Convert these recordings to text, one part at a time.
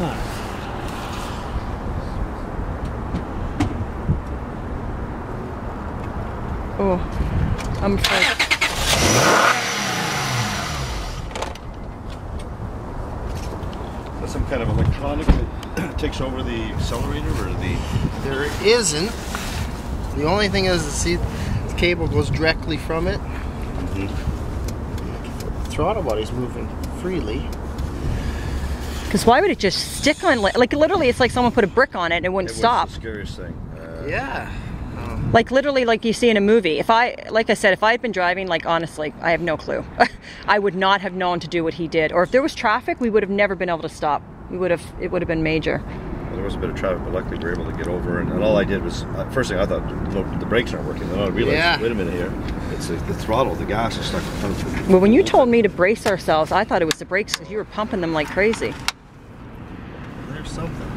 Huh. Oh, I'm afraid. That's some kind of electronic that takes over the accelerator or the... There isn't. The only thing is the, see, the cable goes directly from it. Mm -hmm. The throttle body's moving freely. Because why would it just stick on? Like, like literally, it's like someone put a brick on it and it wouldn't It was stop. the scariest thing. Uh, Yeah. Like literally, like you see in a movie. If I, like I said, if I had been driving, like honestly, I have no clue. I would not have known to do what he did. Or if there was traffic, we would have never been able to stop. We would have. It would have been major. well, there was a bit of traffic, but luckily we were able to get over. And, and all I did was, uh, first thing I thought, look, the brakes aren't working. Then I realized, Yeah. wait a minute here, it's the, the throttle, the gas is stuck. Well, when you told me to brace ourselves, I thought it was the brakes because you were pumping them like crazy. There's something.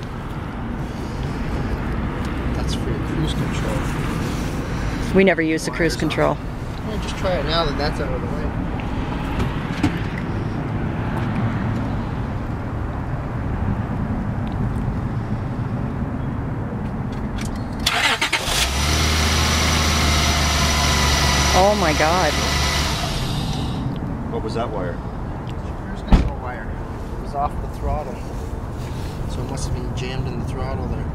That's for your cruise control. We never use the cruise control. Yeah, just try it now that that's out of the way. Oh my God. What was that wire? Cruise control wire. It was off the throttle. So it must have been jammed in the throttle there.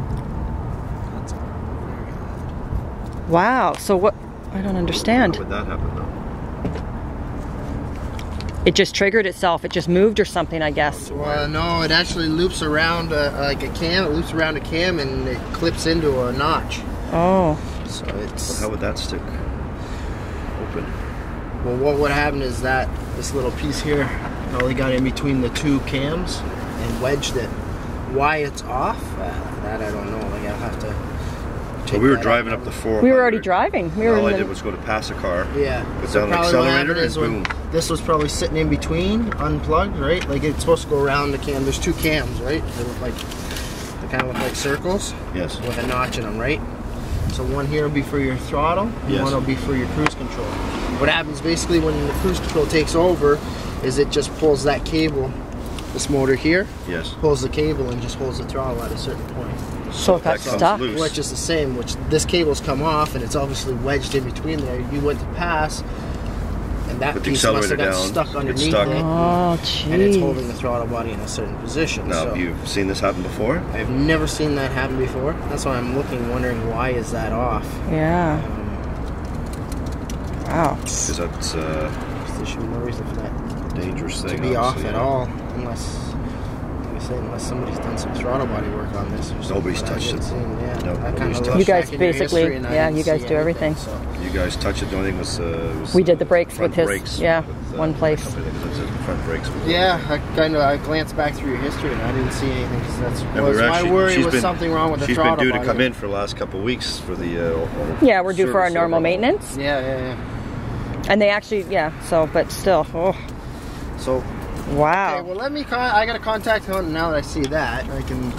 That's very odd. Wow. So what? I don't understand. How understand. would that happen though? It just triggered itself. It just moved or something, I guess. Well, no, it actually loops around uh, like a cam. It loops around a cam and it clips into a notch. Oh. So it's How would that stick open? well. What would happen is that this little piece here probably got in between the two cams and wedged it. Why it's off? Uh, that I don't know. Like I'll have to. So take we were that driving out. up the four. We were already driving. We were all in I the- did was go to pass a car. Yeah. Put So down the probably what accelerator happened and is boom. this was probably sitting in between, unplugged, right? Like it's supposed to go around the cam. There's two cams, right? They look like they kind of look like circles Yes. with a notch in them, right? So one here will be for your throttle, and Yes. one will be for your cruise control. What happens basically when the cruise control takes over is it just pulls that cable, this motor here, Yes. pulls the cable and just holds the throttle at a certain point. So it got that comes stuck. loose. Which is the same, which this cable's come off and it's obviously wedged in between there. You went to pass and that piece must have got down, stuck it's underneath stuck. it. Oh, And it's holding the throttle body in a certain position. Now, so have you seen this happen before? I've never seen that happen before. That's why I'm looking, wondering why is that off. Yeah. Um, Wow. Because that's uh, there should be no reason for that a dangerous thing to be off obviously, at yeah. all, unless, like I say, unless somebody's done some throttle body work on this. Or Nobody's but I touched didn't it. see- yeah, No, I kinda nobody's looked touched You back guys in your basically- history and I yeah, didn't you guys see do anything, everything. So. You guys touched it. The only thing was, uh, was We did the brakes front with his- brakes yeah, with, uh, one place. company that does it, front brakes. with- Yeah, I kind of I glanced back through your history and I didn't see anything. 'cause that's And we was were my actually- worry she's was been- something wrong with the She's throttle been due to body. come in for the last couple of weeks for the. Uh, Yeah, we're due for our service normal overhaul. maintenance. Yeah, yeah, yeah. And they actually, yeah, so, but still, oh, So wow. okay, well let me. Con- I got to contact him now that I see that. I can